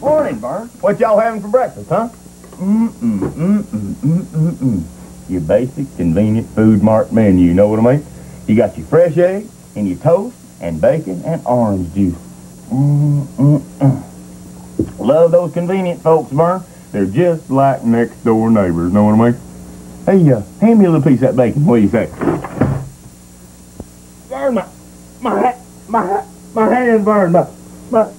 Morning, Vern. What y'all having for breakfast, huh? Mm-mm, mm-mm, mm-mm, mm. Your basic, convenient food mart menu, you know what I mean? You got your fresh egg, and your toast, and bacon, and orange juice. Mm-mm-mm. Love those convenient folks, Vern. They're just like next door neighbors, know what I mean? Hey, uh, hand me a little piece of that bacon, what do you say? Burn my, my, my, hat, my hand, Vern, my, my,